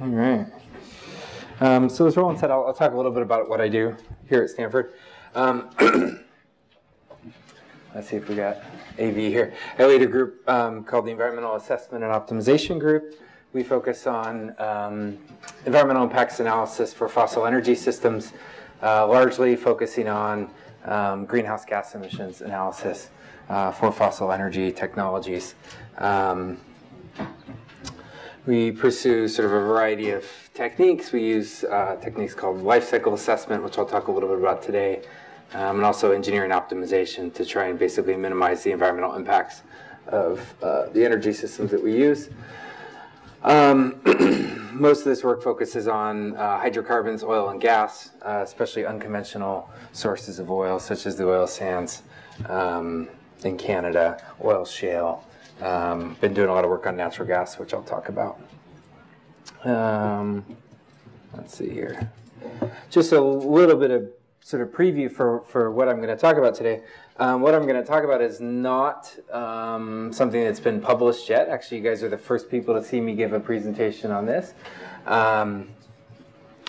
All right. Um, so as Roland said, I'll, I'll, talk a little bit about what I do here at Stanford. Um, let's see if we got AV here. I lead a group um, called the Environmental Assessment and Optimization Group. We focus on um, environmental impacts analysis for fossil energy systems, uh, largely focusing on um, greenhouse gas emissions analysis uh, for fossil energy technologies. We pursue sort of a variety of techniques. We use uh, techniques called life cycle assessment, which I'll talk a little bit about today, um, and also engineering optimization to try and basically minimize the environmental impacts of uh, the energy systems that we use. Um, most of this work focuses on uh, hydrocarbons, oil and gas, uh, especially unconventional sources of oil, such as the oil sands um, in Canada, oil shale, um, been doing a lot of work on natural gas, which I'll talk about. Um, let's see here. Just a little bit of sort of preview for, for what I'm going to talk about today. Um, what I'm going to talk about is not um, something that's been published yet. Actually, you guys are the first people to see me give a presentation on this. Um,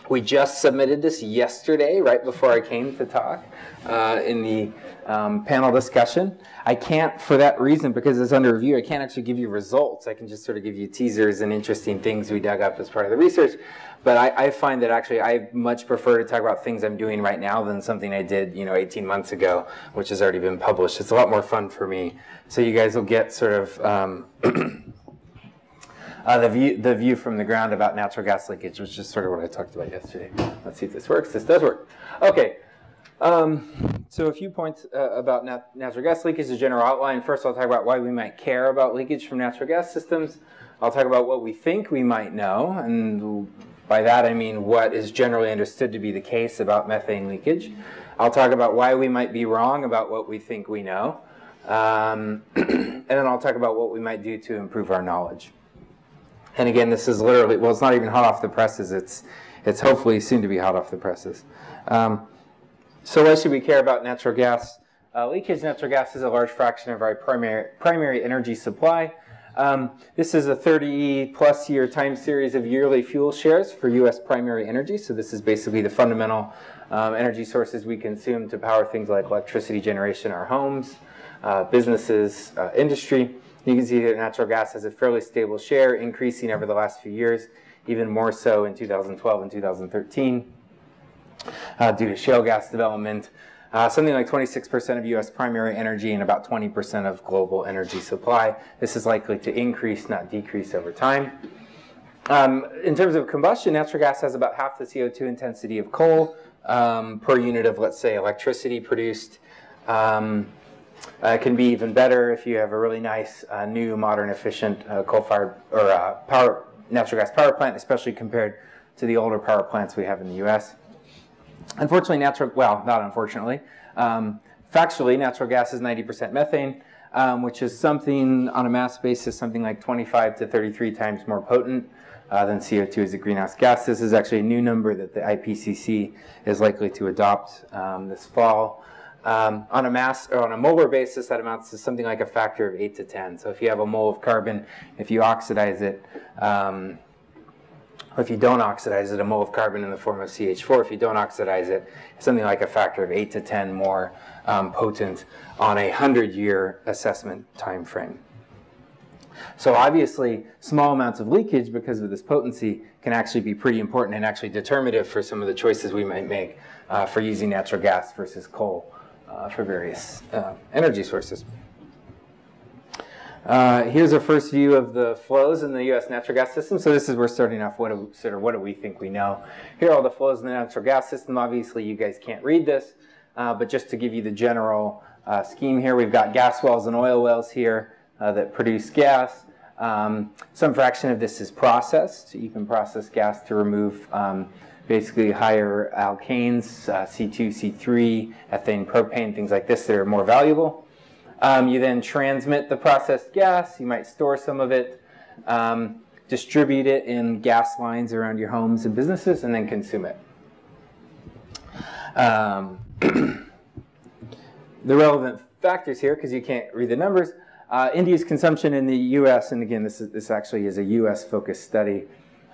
we just submitted this yesterday, right before I came to talk uh, in the um, panel discussion. I can't, for that reason, because it's under review, I can't actually give you results. I can just sort of give you teasers and interesting things we dug up as part of the research. But I, I find that actually I much prefer to talk about things I'm doing right now than something I did, you know, 18 months ago, which has already been published. It's a lot more fun for me. So you guys will get sort of um, uh, the view the view from the ground about natural gas leakage, which is sort of what I talked about yesterday. Let's see if this works. This does work. Okay. Um, so a few points uh, about nat natural gas leakage, a general outline. First, I'll talk about why we might care about leakage from natural gas systems. I'll talk about what we think we might know, and by that I mean what is generally understood to be the case about methane leakage. I'll talk about why we might be wrong about what we think we know. Um, and then I'll talk about what we might do to improve our knowledge. And again, this is literally, well, it's not even hot off the presses. It's, it's hopefully soon to be hot off the presses. Um, so why should we care about natural gas? Uh, leakage natural gas is a large fraction of our primary, primary energy supply. Um, this is a 30 plus year time series of yearly fuel shares for U.S. primary energy. So this is basically the fundamental um, energy sources we consume to power things like electricity generation our homes, uh, businesses, uh, industry. You can see that natural gas has a fairly stable share, increasing over the last few years, even more so in 2012 and 2013 uh, due to shale gas development. Uh, something like 26% of U.S. primary energy and about 20% of global energy supply. This is likely to increase, not decrease over time. Um, in terms of combustion, natural gas has about half the CO2 intensity of coal um, per unit of, let's say, electricity produced. Um, uh, it can be even better if you have a really nice, uh, new, modern, efficient uh, coal-fired or uh, power, natural gas power plant, especially compared to the older power plants we have in the U.S. Unfortunately, natural, well, not unfortunately, um, factually, natural gas is 90% methane, um, which is something on a mass basis, something like 25 to 33 times more potent uh, than CO2 as a greenhouse gas. This is actually a new number that the IPCC is likely to adopt um, this fall. Um, on a mass or on a molar basis, that amounts to something like a factor of 8 to 10. So if you have a mole of carbon, if you oxidize it, um, if you don't oxidize it, a mole of carbon in the form of CH4, if you don't oxidize it, something like a factor of 8 to 10 more um, potent on a 100-year assessment time frame. So obviously, small amounts of leakage because of this potency can actually be pretty important and actually determinative for some of the choices we might make uh, for using natural gas versus coal uh, for various uh, energy sources. Uh, here's a first view of the flows in the U.S. natural gas system. So this is we're starting off. What do, sort of what do we think we know? Here are all the flows in the natural gas system. Obviously, you guys can't read this, uh, but just to give you the general uh, scheme here, we've got gas wells and oil wells here that produce gas. Um, some fraction of this is processed. You can process gas to remove um, basically higher alkanes, uh, C2, C3, ethane, propane, things like this that are more valuable. Um, you then transmit the processed gas. You might store some of it, um, distribute it in gas lines around your homes and businesses, and then consume it. Um, the relevant factors here, because you can't read the numbers, uh, India's consumption in the U.S., and again, this, is, this actually is a U.S. focused study,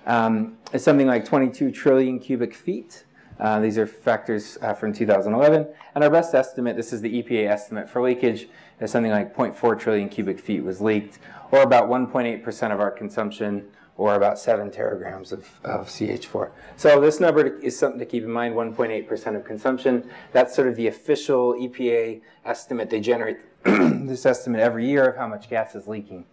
um, is something like 22 trillion cubic feet. Uh, these are factors uh, from 2011. And our best estimate, this is the EPA estimate for leakage, is something like 0.4 trillion cubic feet was leaked, or about 1.8% of our consumption, or about 7 teragrams of, of CH4. So this number is something to keep in mind, 1.8% of consumption. That's sort of the official EPA estimate. They generate this estimate every year of how much gas is leaking.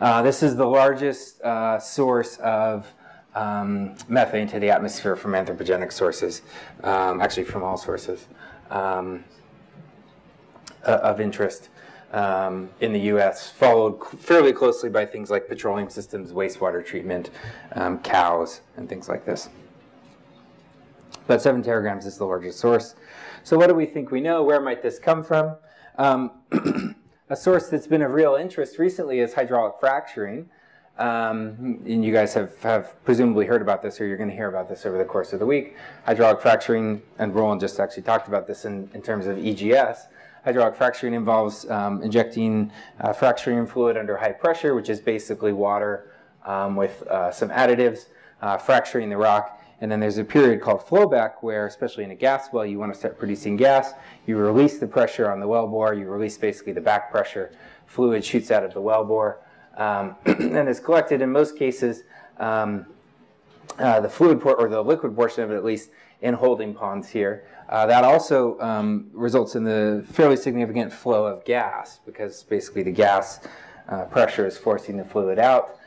Uh, this is the largest uh, source of um, methane to the atmosphere from anthropogenic sources, um, actually from all sources um, of interest um, in the U.S., followed fairly closely by things like petroleum systems, wastewater treatment, um, cows, and things like this. But 7 teragrams is the largest source. So what do we think we know? Where might this come from? A source that's been of real interest recently is hydraulic fracturing. Um, and you guys have, have presumably heard about this, or you're going to hear about this over the course of the week. Hydraulic fracturing, and Roland just actually talked about this in, in terms of EGS. Hydraulic fracturing involves um, injecting uh, fracturing fluid under high pressure, which is basically water um, with uh, some additives, uh, fracturing the rock. And then there's a period called flowback where, especially in a gas well, you want to start producing gas. You release the pressure on the well bore. You release basically the back pressure. Fluid shoots out of the well bore um, and is collected in most cases, um, uh, the fluid port or the liquid portion of it at least, in holding ponds here. Uh, that also um, results in the fairly significant flow of gas because basically the gas uh, pressure is forcing the fluid out.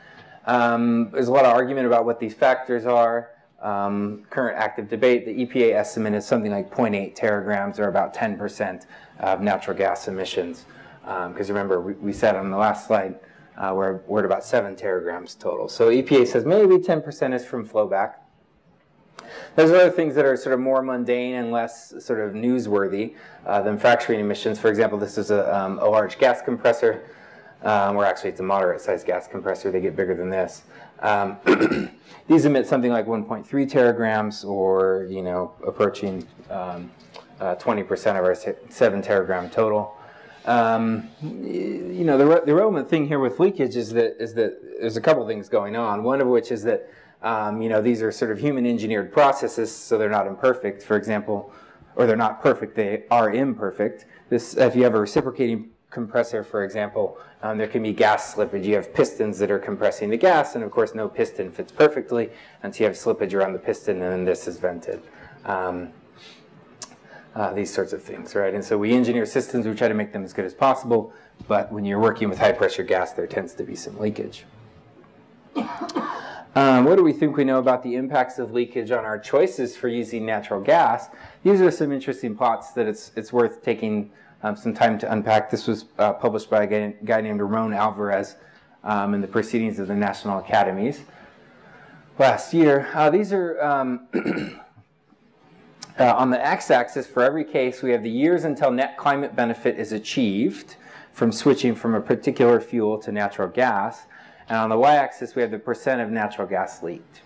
Um, there's a lot of argument about what these factors are. Um, current active debate, the EPA estimate is something like 0.8 teragrams or about 10% of natural gas emissions. Because um, remember, we, we said on the last slide, uh, we're, we're at about 7 teragrams total. So EPA says maybe 10% is from flowback. There's other things that are sort of more mundane and less sort of newsworthy uh, than fracturing emissions. For example, this is a, um, a large gas compressor, um, or actually it's a moderate-sized gas compressor. They get bigger than this. Um, these emit something like 1.3 teragrams, or you know, approaching 20% um, uh, of our 7 teragram total. Um, you know, the, the relevant thing here with leakage is that is that there's a couple things going on. One of which is that um, you know these are sort of human engineered processes, so they're not imperfect. For example, or they're not perfect; they are imperfect. This, if you have a reciprocating compressor, for example, um, there can be gas slippage. You have pistons that are compressing the gas, and of course, no piston fits perfectly, and so you have slippage around the piston, and then this is vented. Um, uh, these sorts of things, right? And so we engineer systems, we try to make them as good as possible, but when you're working with high pressure gas, there tends to be some leakage. Um, what do we think we know about the impacts of leakage on our choices for using natural gas? These are some interesting plots that it's, it's worth taking um, some time to unpack. This was uh, published by a guy, guy named Ramon Alvarez um, in the Proceedings of the National Academies last year. Uh, these are um, Uh, on the x-axis, for every case, we have the years until net climate benefit is achieved from switching from a particular fuel to natural gas. And on the y-axis, we have the percent of natural gas leaked.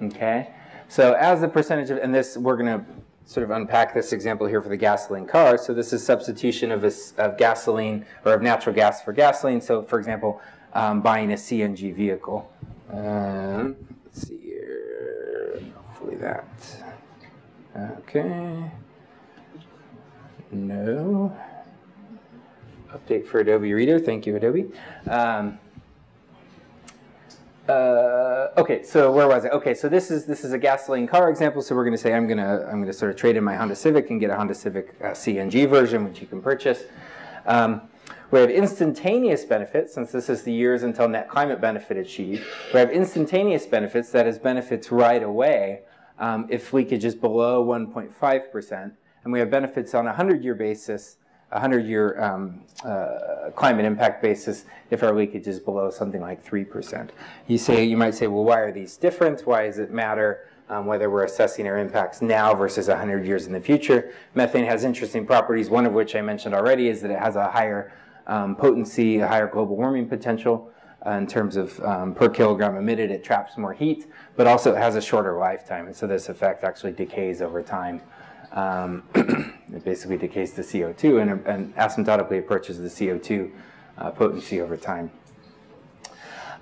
Okay? So as the percentage of, and this, we're going to sort of unpack this example here for the gasoline car. So this is substitution of, a, of gasoline, or of natural gas for gasoline. So for example, um, buying a CNG vehicle. Um, let's see here, hopefully that. Okay. No. Update for Adobe Reader. Thank you, Adobe. Um, uh, okay, so where was I? Okay, so this is this is a gasoline car example. So we're going to say I'm going to I'm going to sort of trade in my Honda Civic and get a Honda Civic uh, CNG version, which you can purchase. Um, we have instantaneous benefits, since this is the years until net climate benefit achieved. We have instantaneous benefits, that is benefits right away um, if leakage is below 1.5%. And we have benefits on a 100-year basis, 100-year um, uh, climate impact basis if our leakage is below something like 3%. You, say, you might say, well, why are these different? Why does it matter um, whether we're assessing our impacts now versus 100 years in the future? Methane has interesting properties, one of which I mentioned already is that it has a higher um, potency, a higher global warming potential uh, in terms of um, per kilogram emitted, it traps more heat, but also it has a shorter lifetime. And so this effect actually decays over time. It basically decays to CO2 and, and asymptotically approaches the CO2 uh, potency over time.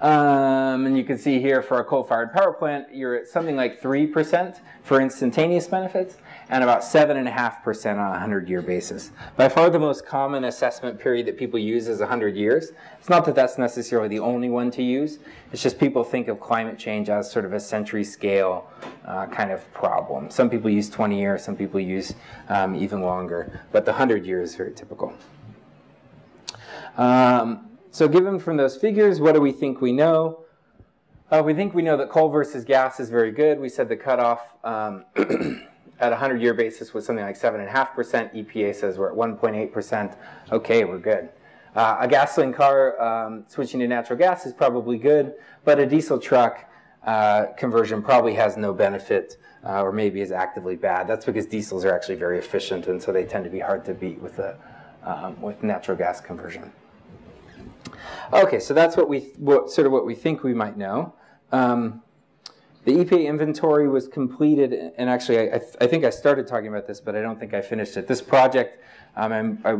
Um, and you can see here for a coal-fired power plant, you're at something like 3% for instantaneous benefits and about 7.5% on a 100-year basis. By far the most common assessment period that people use is 100 years. It's not that that's necessarily the only one to use. It's just people think of climate change as sort of a century scale uh, kind of problem. Some people use 20 years, some people use um, even longer, but the 100 years is very typical. Um, so given from those figures, what do we think we know? Uh, we think we know that coal versus gas is very good. We said the cutoff um, at a 100-year basis was something like 7.5%. EPA says we're at 1.8%. Okay, we're good. Uh, a gasoline car um, switching to natural gas is probably good, but a diesel truck uh, conversion probably has no benefit uh, or maybe is actively bad. That's because diesels are actually very efficient, and so they tend to be hard to beat with, a, um, with natural gas conversion. Okay, so that's what we what, sort of what we think we might know. Um, the EPA inventory was completed, and actually, I, I, th I, think I started talking about this, but I don't think I finished it. This project, um, i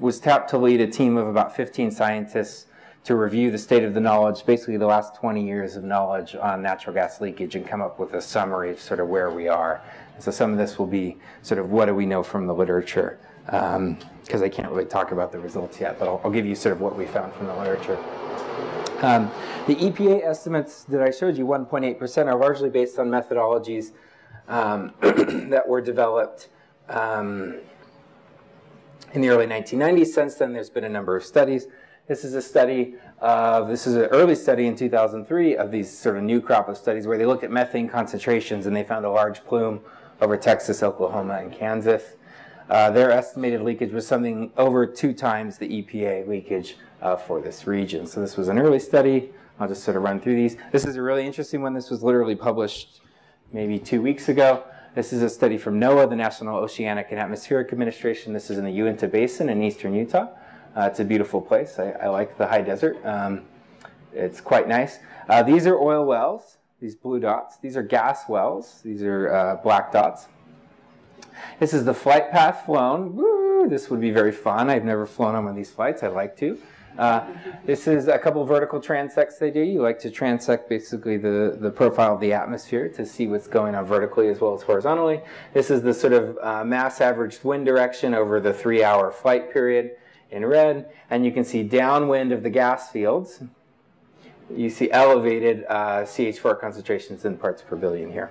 was tapped to lead a team of about 15 scientists to review the state of the knowledge, basically the last 20 years of knowledge on natural gas leakage, and come up with a summary of sort of where we are. So some of this will be sort of what do we know from the literature because um, I can't really talk about the results yet, but I'll, I'll, give you sort of what we found from the literature. Um, the EPA estimates that I showed you, 1.8%, are largely based on methodologies um, that were developed um, in the early 1990s. Since then, there's been a number of studies. This is a study of, this is an early study in 2003 of these sort of new crop of studies where they looked at methane concentrations and they found a large plume over Texas, Oklahoma, and Kansas. Uh, their estimated leakage was something over two times the EPA leakage uh, for this region. So this was an early study. I'll just sort of run through these. This is a really interesting one. This was literally published maybe two weeks ago. This is a study from NOAA, the National Oceanic and Atmospheric Administration. This is in the Uinta Basin in eastern Utah. Uh, it's a beautiful place. I, I like the high desert. Um, it's quite nice. Uh, these are oil wells, these blue dots. These are gas wells. These are uh, black dots. This is the flight path flown. Woo, this would be very fun. I've never flown on one of these flights. I'd like to. Uh, this is a couple vertical transects they do. You like to transect basically the, the profile of the atmosphere to see what's going on vertically as well as horizontally. This is the sort of uh, mass averaged wind direction over the three hour flight period in red. And you can see downwind of the gas fields. You see elevated uh, CH4 concentrations in parts per billion here.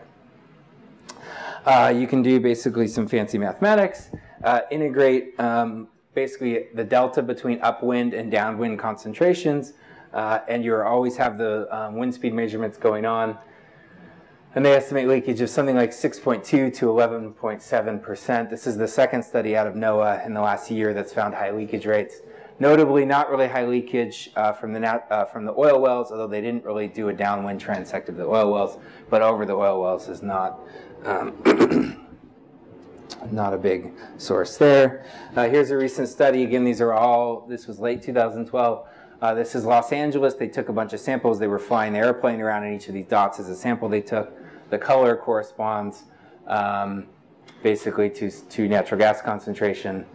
Uh, you can do basically some fancy mathematics, uh, integrate um, basically the delta between upwind and downwind concentrations, uh, and you always have the um, wind speed measurements going on. And they estimate leakage of something like 6.2 to 11.7%. This is the second study out of NOAA in the last year that's found high leakage rates. Notably, not really high leakage uh, from, the nat, uh, from the oil wells, although they didn't really do a downwind transect of the oil wells, but over the oil wells is not um, not a big source there. Uh, here's a recent study. Again, these are all, this was late 2012. Uh, this is Los Angeles. They took a bunch of samples. They were flying the airplane around, and each of these dots is a sample they took. The color corresponds um, basically to, to natural gas concentration.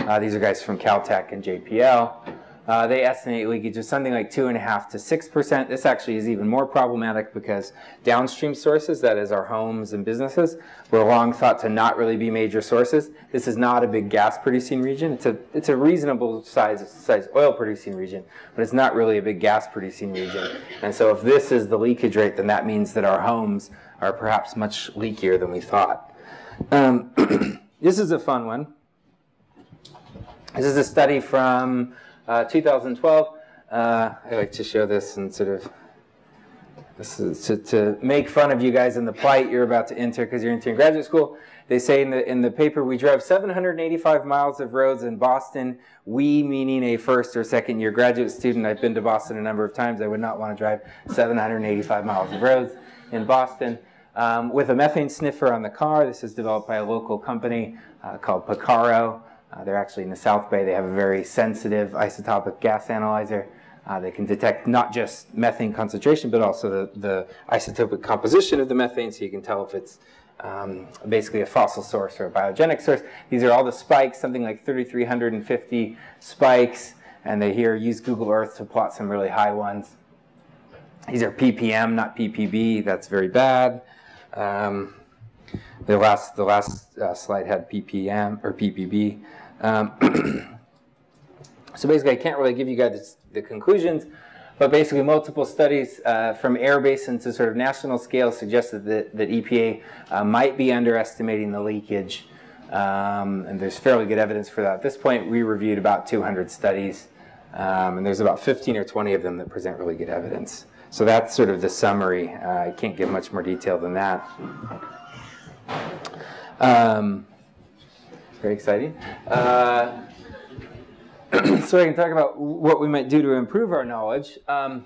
Uh, these are guys from Caltech and JPL. Uh, they estimate leakage of something like 2.5 to 6%. This actually is even more problematic because downstream sources, that is our homes and businesses, were long thought to not really be major sources. This is not a big gas producing region. It's a, it's a reasonable size, size oil producing region, but it's not really a big gas producing region. And so if this is the leakage rate, then that means that our homes are perhaps much leakier than we thought. Um, this is a fun one. This is a study from uh, 2012, uh, I like to show this and sort of this is to, to make fun of you guys in the plight you're about to enter because you're entering graduate school. They say in the, in the paper, we drove 785 miles of roads in Boston. We, meaning a first or second year graduate student. I've been to Boston a number of times. I would not want to drive 785 miles of roads in Boston. Um, with a methane sniffer on the car. This is developed by a local company uh, called Picarro. Uh, they're actually in the South Bay. They have a very sensitive isotopic gas analyzer. Uh, they can detect not just methane concentration, but also the, the, isotopic composition of the methane, so you can tell if it's um, basically a fossil source or a biogenic source. These are all the spikes, something like 3,350 spikes. and they here use Google Earth to plot some really high ones. These are ppm, not ppb. That's very bad. Um, the last the last uh, slide had ppm or ppb. Um, so basically, I can't really give you guys the conclusions, but basically, multiple studies uh, from air basin to sort of national scale suggested that, that EPA uh, might be underestimating the leakage. Um, and there's fairly good evidence for that. At this point, we reviewed about 200 studies, um, and there's about 15 or 20 of them that present really good evidence. So that's sort of the summary. Uh, I can't give much more detail than that. Um, very exciting. Uh, so I can talk about what we might do to improve our knowledge. Um,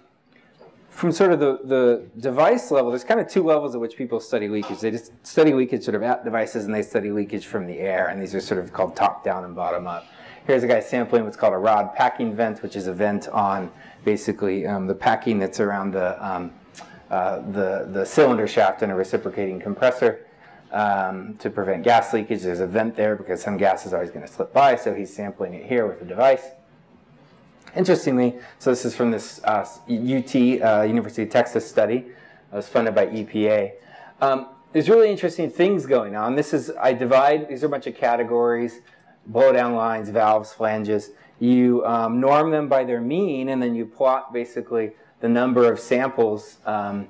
from sort of the, the device level, there's kind of two levels at which people study leakage. They just study leakage sort of at devices and they study leakage from the air, and these are sort of called top down and bottom up. Here's a guy sampling what's called a rod packing vent, which is a vent on basically um, the packing that's around the, um, uh, the, the cylinder shaft in a reciprocating compressor um, to prevent gas leakage. There's a vent there because some gas is always going to slip by, so he's sampling it here with a device. Interestingly, so this is from this uh, UT, uh, University of Texas study. It was funded by EPA. Um, there's really interesting things going on. This is, I divide, these are a bunch of categories, blow down lines, valves, flanges. You um, norm them by their mean, and then you plot basically the number of samples um,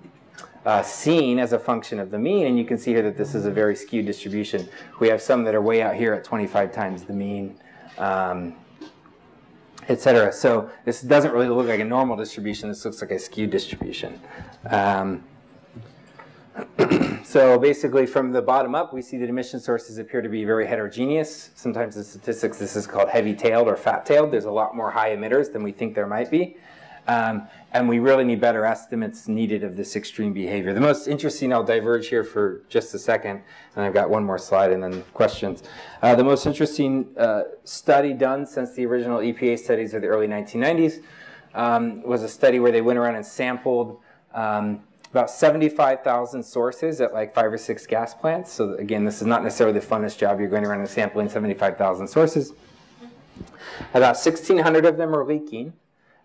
uh, seen as a function of the mean, and you can see here that this is a very skewed distribution. We have some that are way out here at 25 times the mean, um, etc. So this doesn't really look like a normal distribution. This looks like a skewed distribution. Um, so basically from the bottom up, we see that emission sources appear to be very heterogeneous. Sometimes in statistics, this is called heavy-tailed or fat-tailed. There's a lot more high emitters than we think there might be. Um, and we really need better estimates needed of this extreme behavior. The most interesting, I'll diverge here for just a second, and I've got one more slide and then questions. Uh, the most interesting uh, study done since the original EPA studies of the early 1990s um, was a study where they went around and sampled um, about 75,000 sources at like five or six gas plants. So again, this is not necessarily the funnest job. You're going around and sampling 75,000 sources. About 1,600 of them are leaking.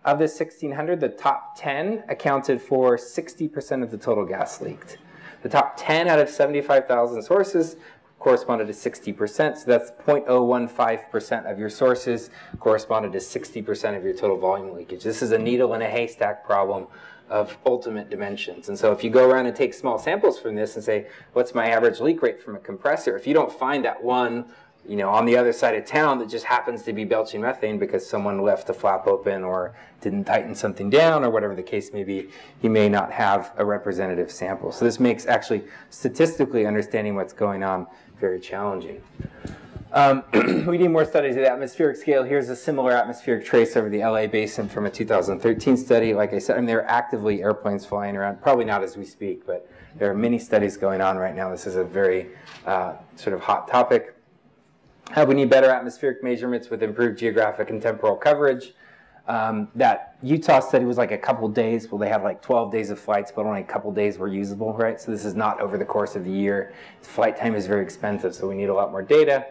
Of the 1,600, the top 10 accounted for 60% of the total gas leaked. The top 10 out of 75,000 sources corresponded to 60%, so that's 0.015% of your sources corresponded to 60% of your total volume leakage. This is a needle in a haystack problem of ultimate dimensions. And so if you go around and take small samples from this and say, what's my average leak rate from a compressor? If you don't find that one you know, on the other side of town that just happens to be belching methane because someone left the flap open or didn't tighten something down or whatever the case may be, he may not have a representative sample. So this makes actually statistically understanding what's going on very challenging. Um, we need more studies at the atmospheric scale. Here's a similar atmospheric trace over the LA basin from a 2013 study. Like I said, I mean, there are actively airplanes flying around, probably not as we speak, but there are many studies going on right now. This is a very uh, sort of hot topic. How we need better atmospheric measurements with improved geographic and temporal coverage. Um, that Utah study was like a couple days. Well, they had like 12 days of flights, but only a couple days were usable, right? So this is not over the course of the year. Flight time is very expensive, so we need a lot more data.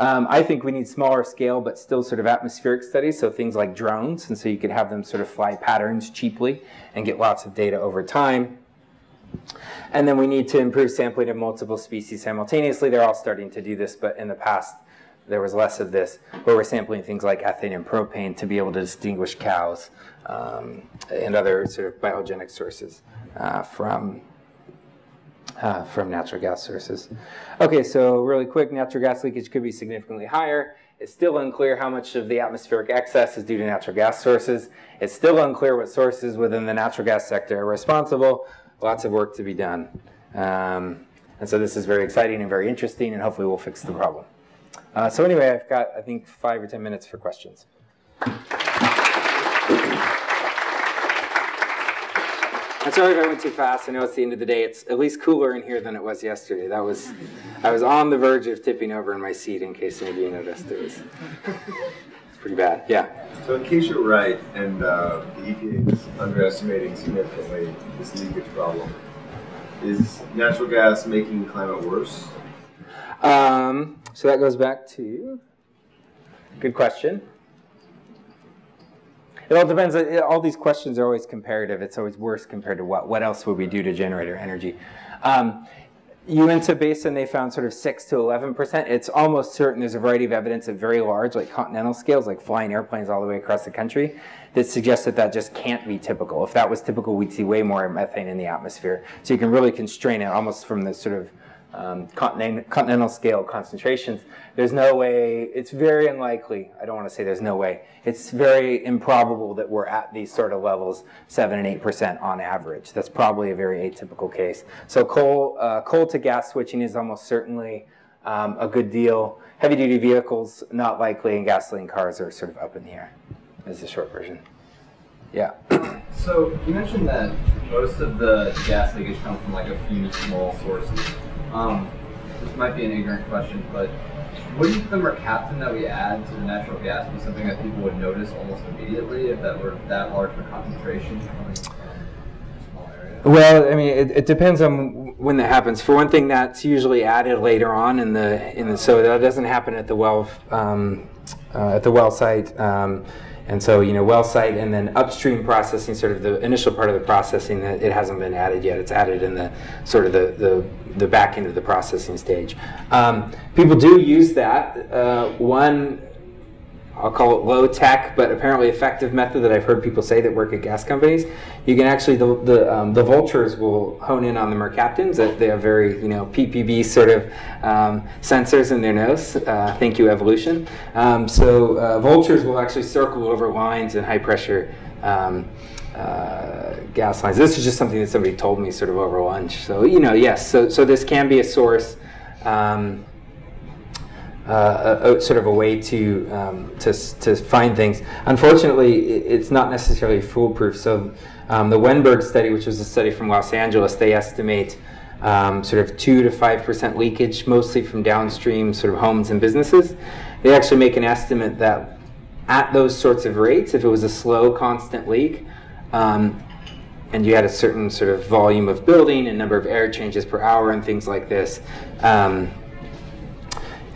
Um, I think we need smaller scale, but still sort of atmospheric studies, so things like drones, and so you could have them sort of fly patterns cheaply and get lots of data over time. And then we need to improve sampling of multiple species simultaneously. They're all starting to do this, but in the past, there was less of this, where we're sampling things like ethane and propane to be able to distinguish cows um, and other sort of biogenic sources uh, from uh, from natural gas sources. Okay, so really quick, natural gas leakage could be significantly higher. It's still unclear how much of the atmospheric excess is due to natural gas sources. It's still unclear what sources within the natural gas sector are responsible lots of work to be done. Um, and so this is very exciting and very interesting, and hopefully we'll fix the problem. Uh, so anyway, I've got, I think, five or 10 minutes for questions. I'm sorry if I went too fast. I know it's the end of the day. It's at least cooler in here than it was yesterday. That was, I was on the verge of tipping over in my seat in case any of you noticed. It was pretty bad. Yeah. So in case you're right, and uh, the EPA is underestimating significantly this leakage problem, is natural gas making climate worse? Um, so that goes back to good question. it all depends. All these questions are always comparative. It's always worse compared to what. What else would we do to generate our energy? Um, Uinta Basin, they found sort of 6 to 11%. It's almost certain there's a variety of evidence at very large, like continental scales, like flying airplanes all the way across the country, that suggests that that just can't be typical. If that was typical, we'd see way more methane in the atmosphere. So you can really constrain it almost from the sort of um, continental, continental scale concentrations. There's no way, it's very unlikely, I don't want to say there's no way, it's very improbable that we're at these sort of levels, 7 and 8% on average. That's probably a very atypical case. So coal, uh, coal to gas switching is almost certainly um, a good deal. Heavy duty vehicles, not likely, and gasoline cars are sort of up in the air, is the short version. Yeah. So you mentioned that most of the gas leakage comes from like a few small sources. Um, this might be an ignorant question, but wouldn't the mercaptan that we add to the natural gas be something that people would notice almost immediately if that were that large of a concentration coming a small area? Well, I mean, it, it depends on when that happens. For one thing, that's usually added later on in the in the so that doesn't happen at the well um, uh, at the well site. Um, and so, you know, well site and then upstream processing, sort of the initial part of the processing, that it hasn't been added yet. It's added in the sort of the, the, the back end of the processing stage. Um, people do use that. Uh, one I'll call it low tech, but apparently effective method that I've heard people say that work at gas companies. You can actually the the, um, the vultures will hone in on the mercaptans. That they have very you know PPB sort of um, sensors in their nose. Uh, thank you evolution. Um, so uh, vultures will actually circle over lines and high pressure. Um, uh, gas lines. This is just something that somebody told me sort of over lunch. So you know, yes. So so this can be a source. Um, uh, a, a, sort of a way to, um, to, to find things. Unfortunately, it's not necessarily foolproof. So um, the Wennberg study, which was a study from Los Angeles, they estimate um, sort of 2 to 5% leakage, mostly from downstream sort of homes and businesses. They actually make an estimate that at those sorts of rates, if it was a slow, constant leak, um, and you had a certain sort of volume of building and number of air changes per hour and things like this, um,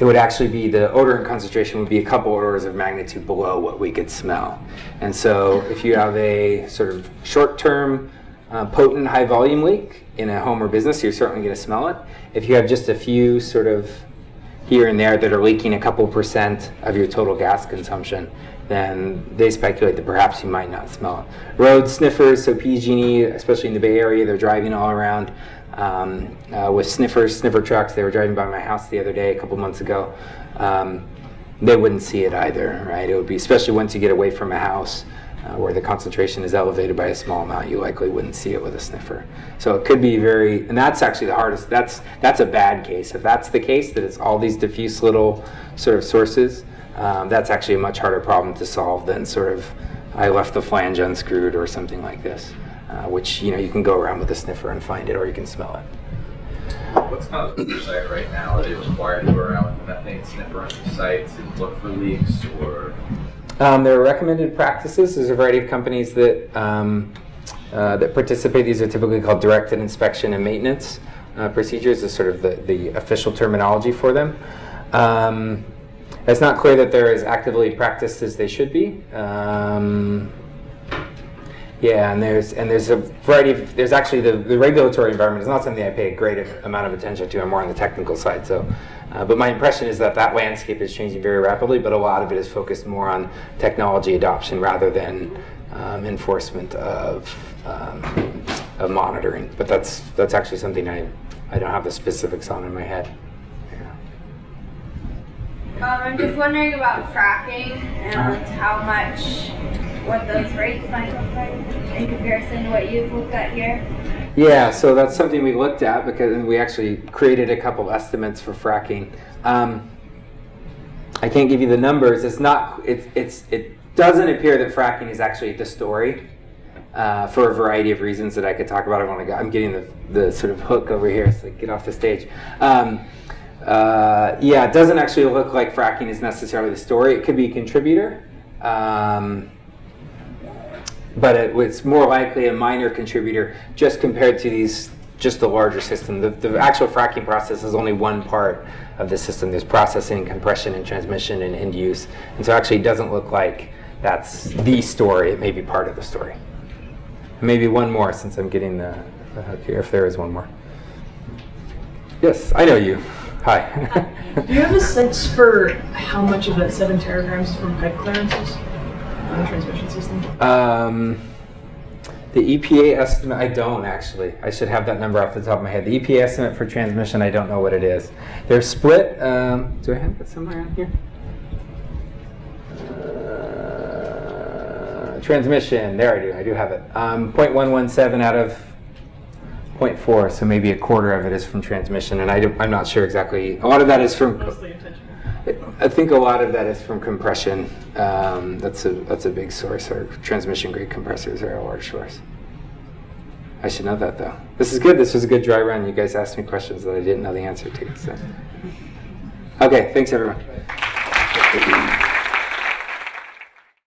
it would actually be the odorant concentration would be a couple orders of magnitude below what we could smell. And so if you have a sort of short-term uh, potent high volume leak in a home or business, you're certainly going to smell it. If you have just a few sort of here and there that are leaking a couple percent of your total gas consumption, then they speculate that perhaps you might not smell it. Road sniffers, so PG&E, especially in the Bay Area, they're driving all around um, uh, with sniffers, sniffer trucks. They were driving by my house the other day, a couple months ago. Um, they wouldn't see it either, right? It would be, especially once you get away from a house uh, where the concentration is elevated by a small amount, you likely wouldn't see it with a sniffer. So it could be very, and that's actually the hardest. That's that's a bad case. If that's the case, that it's all these diffuse little sort of sources, um, that's actually a much harder problem to solve than sort of I left the flange unscrewed or something like this uh, which you know you can go around with a sniffer and find it, or you can smell it. What's kind of the site right now? Are they required to go around with a methane sniffer on the site to look for leaks, or? Um, there are recommended practices. There's a variety of companies that um, uh, that participate. These are typically called directed inspection and maintenance uh, procedures. Is sort of the, the official terminology for them. Um, it's not clear that they're as actively practiced as they should be. Um, yeah, and there's and there's a variety of there's actually the, the regulatory environment is not something I pay a great amount of attention to. I'm more on the technical side. So, uh, but my impression is that that landscape is changing very rapidly. But a lot of it is focused more on technology adoption rather than um, enforcement of um, of monitoring. But that's that's actually something I I don't have the specifics on in my head. Um, I'm just wondering about fracking and how much what those rates might look like in comparison to what you've looked at here? Yeah, so that's something we looked at because we actually created a couple estimates for fracking. Um, I can't give you the numbers. It's not. It's it's it doesn't appear that fracking is actually the story. Uh, for a variety of reasons that I could talk about. I want to. I'm getting the, the sort of hook over here, so get off the stage. Um, uh, yeah, it doesn't actually look like fracking is necessarily the story. It could be a contributor. Um, but it, it's more likely a minor contributor just compared to these just the larger system. The, the actual fracking process is only one part of the system. There's processing, compression, and transmission and end use. And so actually it doesn't look like that's the story. It may be part of the story. Maybe one more since I'm getting the, the hook here, if there is one more. Yes, I know you. Hi. Do you have a sense for how much of that seven teragrams is from pipe clearances on the transmission system? Um, the EPA estimate, I don't actually. I should have that number off the top of my head. The EPA estimate for transmission, I don't know what it is. They're split. Um, do I have it somewhere on here? Uh, transmission, there I do. I do have it. Um, 0.117 out of 0.4, so maybe a quarter of it is from transmission, and I am not sure exactly. A lot of that is from. Mostly intentional. I think a lot of that is from compression. Um, that's a that's a big source. Or transmission grade compressors are a large source. I should know that though. This is good. This was a good dry run. You guys asked me questions that I didn't know the answer to. So. Okay, thanks everyone.